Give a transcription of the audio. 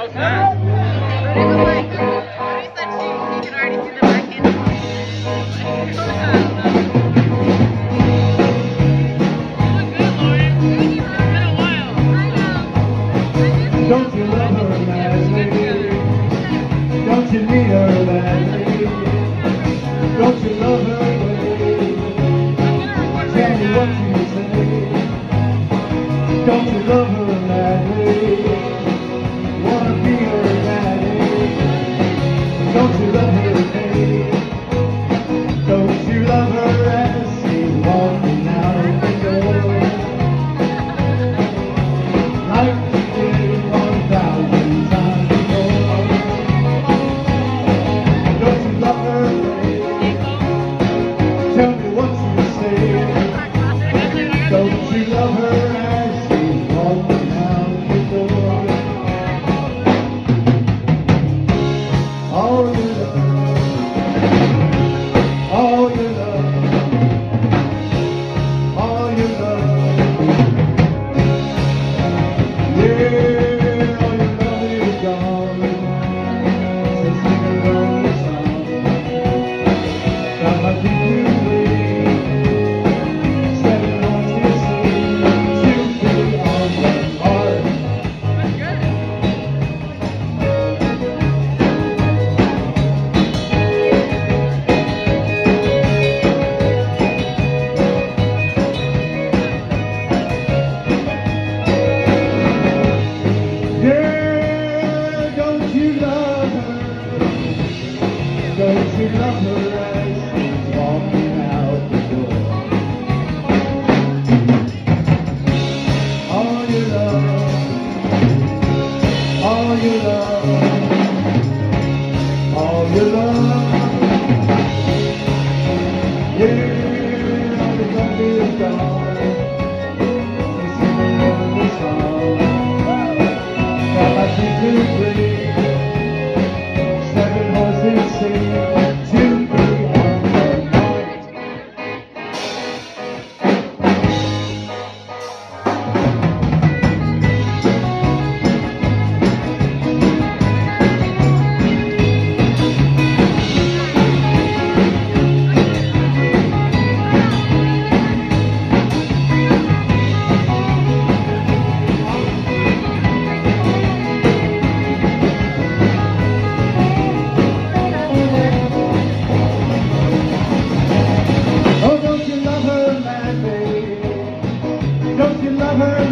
End. Don't you love her? Don't you need her? Don't you love her? Tell me what you say. Don't you love her All your love, all you love. could love her.